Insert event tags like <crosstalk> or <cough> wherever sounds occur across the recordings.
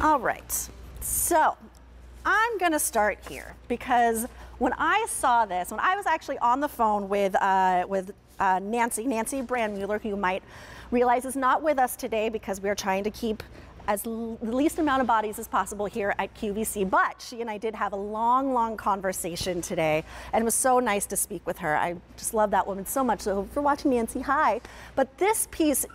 All right, so I'm gonna start here because when I saw this, when I was actually on the phone with, uh, with uh, Nancy, Nancy Brandmuller, who you might realize is not with us today because we're trying to keep as the least amount of bodies as possible here at QVC. But she and I did have a long, long conversation today, and it was so nice to speak with her. I just love that woman so much. So for watching Nancy, hi. But this piece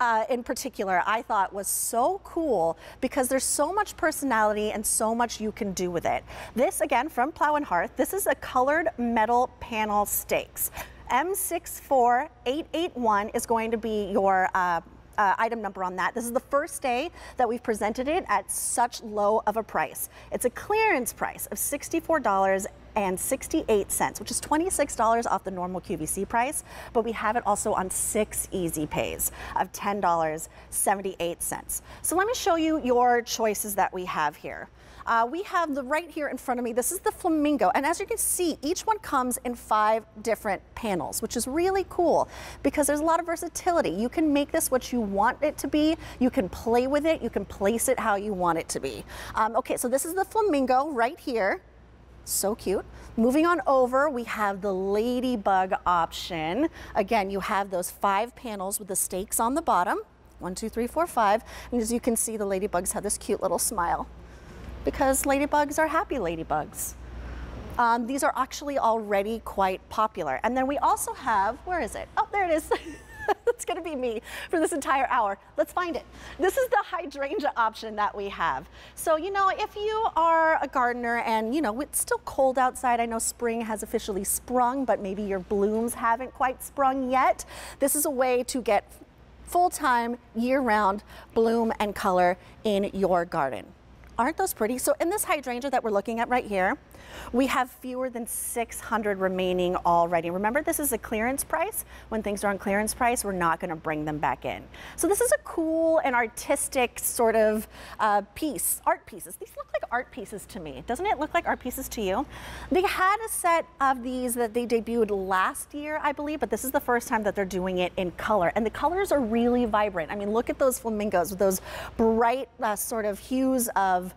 uh, in particular, I thought was so cool because there's so much personality and so much you can do with it. This, again, from Plow and Hearth, this is a colored metal panel stakes. M64881 is going to be your uh, uh, item number on that. This is the first day that we've presented it at such low of a price. It's a clearance price of $64 and 68 cents, which is $26 off the normal QVC price, but we have it also on six easy pays of $10.78. So let me show you your choices that we have here. Uh, we have the right here in front of me, this is the Flamingo. And as you can see, each one comes in five different panels, which is really cool because there's a lot of versatility. You can make this what you want it to be. You can play with it. You can place it how you want it to be. Um, okay, so this is the Flamingo right here. So cute. Moving on over, we have the ladybug option. Again, you have those five panels with the stakes on the bottom. One, two, three, four, five. And as you can see, the ladybugs have this cute little smile because ladybugs are happy ladybugs. Um, these are actually already quite popular. And then we also have, where is it? Oh, there it is. <laughs> It's gonna be me for this entire hour. Let's find it. This is the hydrangea option that we have. So, you know, if you are a gardener and, you know, it's still cold outside, I know spring has officially sprung, but maybe your blooms haven't quite sprung yet. This is a way to get full-time, year-round bloom and color in your garden. Aren't those pretty? So in this hydrangea that we're looking at right here, we have fewer than 600 remaining already. Remember, this is a clearance price. When things are on clearance price, we're not going to bring them back in. So this is a cool and artistic sort of uh, piece, art pieces. These look like art pieces to me. Doesn't it look like art pieces to you? They had a set of these that they debuted last year, I believe, but this is the first time that they're doing it in color. And the colors are really vibrant. I mean, look at those flamingos with those bright uh, sort of hues of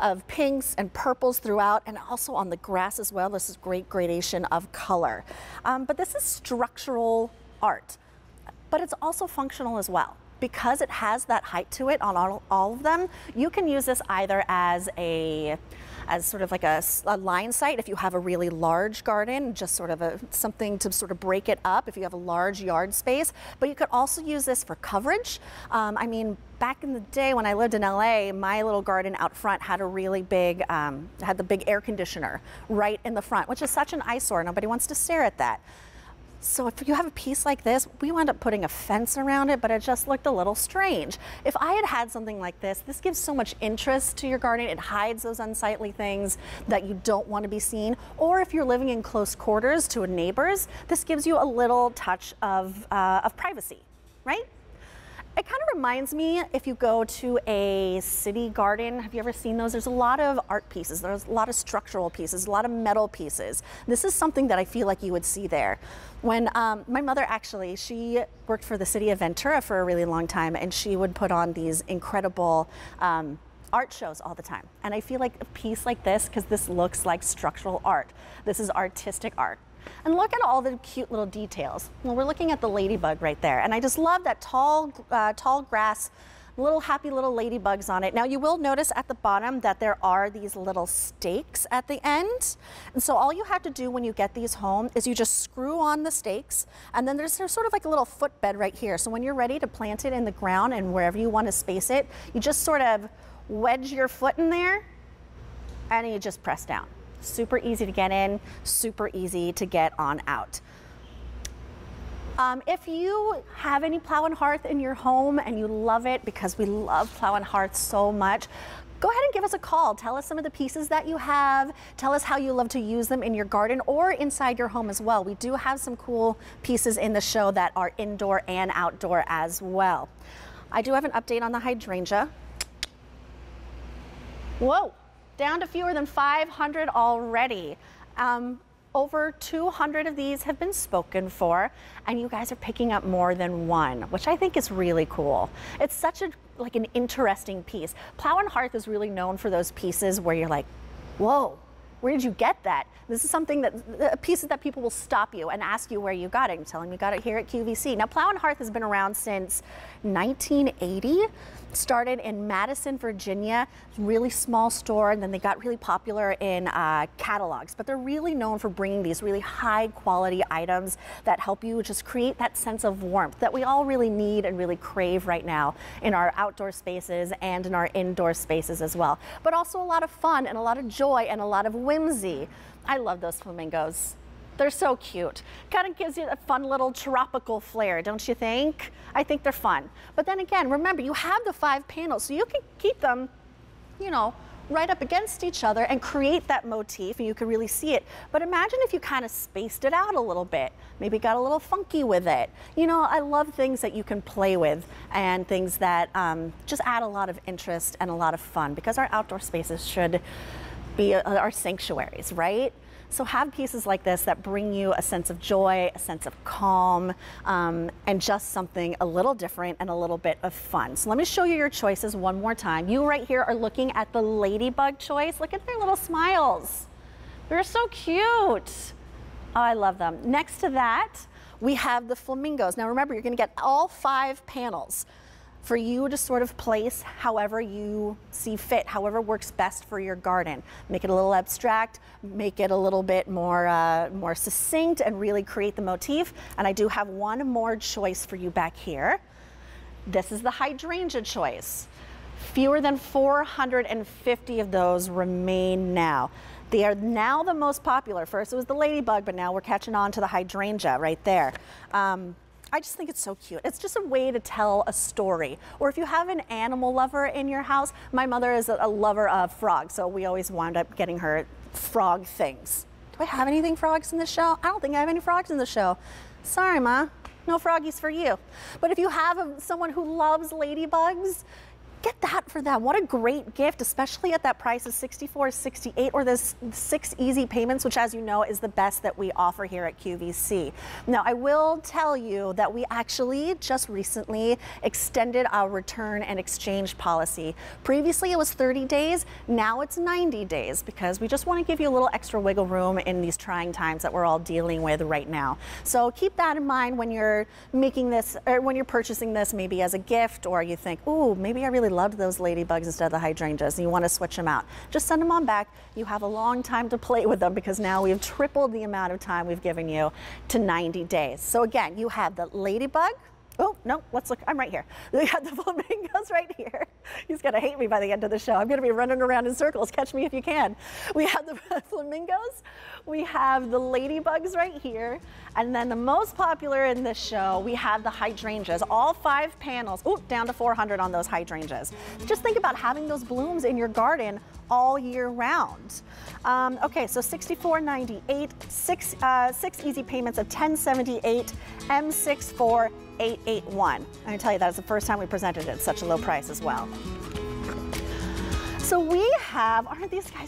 of pinks and purples throughout and also on the grass as well. This is great gradation of color. Um, but this is structural art, but it's also functional as well because it has that height to it on all, all of them, you can use this either as a as sort of like a, a, line site if you have a really large garden, just sort of a, something to sort of break it up if you have a large yard space. But you could also use this for coverage. Um, I mean, back in the day when I lived in LA, my little garden out front had a really big, um, had the big air conditioner right in the front, which is such an eyesore. Nobody wants to stare at that. So if you have a piece like this, we wound up putting a fence around it, but it just looked a little strange. If I had had something like this, this gives so much interest to your garden. It hides those unsightly things that you don't want to be seen. Or if you're living in close quarters to a neighbors, this gives you a little touch of, uh, of privacy, right? It kind of reminds me if you go to a city garden, have you ever seen those? There's a lot of art pieces, there's a lot of structural pieces, a lot of metal pieces. This is something that I feel like you would see there. When um, my mother actually, she worked for the city of Ventura for a really long time and she would put on these incredible um, art shows all the time. And I feel like a piece like this, because this looks like structural art, this is artistic art. And look at all the cute little details. Well, we're looking at the ladybug right there. And I just love that tall, uh, tall grass little happy little ladybugs on it. Now you will notice at the bottom that there are these little stakes at the end. And so all you have to do when you get these home is you just screw on the stakes and then there's, there's sort of like a little footbed right here. So when you're ready to plant it in the ground and wherever you want to space it, you just sort of wedge your foot in there and you just press down. Super easy to get in, super easy to get on out. Um, if you have any Plow and Hearth in your home and you love it because we love Plow and Hearth so much, go ahead and give us a call. Tell us some of the pieces that you have. Tell us how you love to use them in your garden or inside your home as well. We do have some cool pieces in the show that are indoor and outdoor as well. I do have an update on the hydrangea. Whoa down to fewer than 500 already. Um, over 200 of these have been spoken for, and you guys are picking up more than one, which I think is really cool. It's such a like an interesting piece. Plow and Hearth is really known for those pieces where you're like, whoa, where did you get that? This is something that, pieces that people will stop you and ask you where you got it and tell them you got it here at QVC. Now, Plow and Hearth has been around since 1980 started in Madison, Virginia, really small store, and then they got really popular in uh, catalogs. But they're really known for bringing these really high quality items that help you just create that sense of warmth that we all really need and really crave right now in our outdoor spaces and in our indoor spaces as well. But also a lot of fun and a lot of joy and a lot of whimsy. I love those flamingos. They're so cute. Kind of gives you a fun little tropical flair, don't you think? I think they're fun. But then again, remember, you have the five panels, so you can keep them, you know, right up against each other and create that motif and you can really see it. But imagine if you kind of spaced it out a little bit, maybe got a little funky with it. You know, I love things that you can play with and things that um, just add a lot of interest and a lot of fun because our outdoor spaces should be uh, our sanctuaries, right? So have pieces like this that bring you a sense of joy, a sense of calm, um, and just something a little different and a little bit of fun. So let me show you your choices one more time. You right here are looking at the ladybug choice. Look at their little smiles. They're so cute. Oh, I love them. Next to that, we have the flamingos. Now remember, you're gonna get all five panels for you to sort of place however you see fit, however works best for your garden. Make it a little abstract, make it a little bit more, uh, more succinct and really create the motif. And I do have one more choice for you back here. This is the hydrangea choice. Fewer than 450 of those remain now. They are now the most popular. First it was the ladybug, but now we're catching on to the hydrangea right there. Um, I just think it's so cute. It's just a way to tell a story. Or if you have an animal lover in your house, my mother is a, lover of frogs, so we always wound up getting her frog things. Do I have anything frogs in the show? I don't think I have any frogs in the show. Sorry, Ma. No froggies for you. But if you have a, someone who loves ladybugs, get that for them. What a great gift, especially at that price of 64 68 or the six easy payments, which as you know is the best that we offer here at QVC. Now, I will tell you that we actually just recently extended our return and exchange policy. Previously it was 30 days, now it's 90 days because we just want to give you a little extra wiggle room in these trying times that we're all dealing with right now. So keep that in mind when you're making this or when you're purchasing this maybe as a gift or you think, ooh, maybe I really loved those ladybugs instead of the hydrangeas and you want to switch them out, just send them on back. You have a long time to play with them because now we've tripled the amount of time we've given you to 90 days. So again, you have the ladybug, Oh, no, let's look. I'm right here. <laughs> We got the flamingos right here. He's going to hate me by the end of the show. I'm going to be running around in circles. Catch me if you can. We have the <laughs> flamingos. We have the ladybugs right here. And then the most popular in this show, we have the hydrangeas. All five panels. Oh, down to 400 on those hydrangeas. Just think about having those blooms in your garden all year round. Um, okay, so 64.98, six, uh, six easy payments of 1078, M64 881. I can tell you that is the first time we presented it at such a low price as well. So we have, aren't these guys